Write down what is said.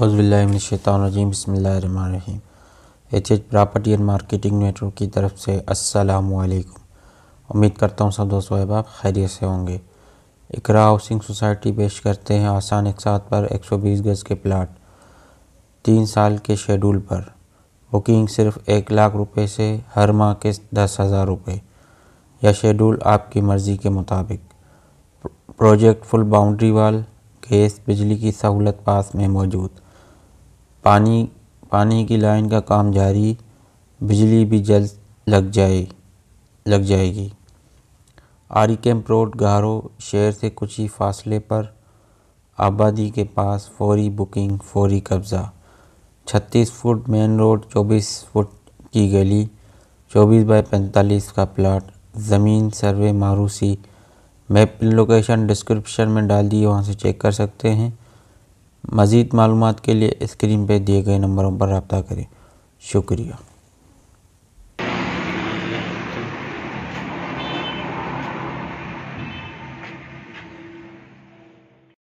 हौज़बिल्लिनशैतानरजीम बसमीम H H property and marketing network की तरफ़ से असलकुम उम्मीद करता हूँ सब दोस्तों अहबाब खैरियत से होंगे। इकरा हाउसिंग सोसाइटी पेश करते हैं आसान एक साथ पर 120 गज़ के प्लाट। तीन साल के शेड्यूल पर। बुकिंग सिर्फ़ एक लाख रुपए से हर माह के दस हज़ार रुपये या शेड्यूल आपकी मर्ज़ी के मुताबिक। Project full boundary wall, gas, बिजली की सहूलत पास में मौजूद। पानी पानी की लाइन का काम जारी, बिजली भी जल्द लग जाए, लग जाएगी। आरी कैंप रोड गारो शहर से कुछ ही फासले पर आबादी के पास फौरी बुकिंग, फौरी कब्ज़ा। 36 फुट मेन रोड 24 फुट की गली 24 बाय 45 का प्लाट, ज़मीन सर्वे मारूसी। मैप लोकेशन डिस्क्रिप्शन में डाल दी, वहाँ से चेक कर सकते हैं। मज़ीद मालूम के लिए स्क्रीन पर दिए गए नंबरों पर रबता करें। शुक्रिया।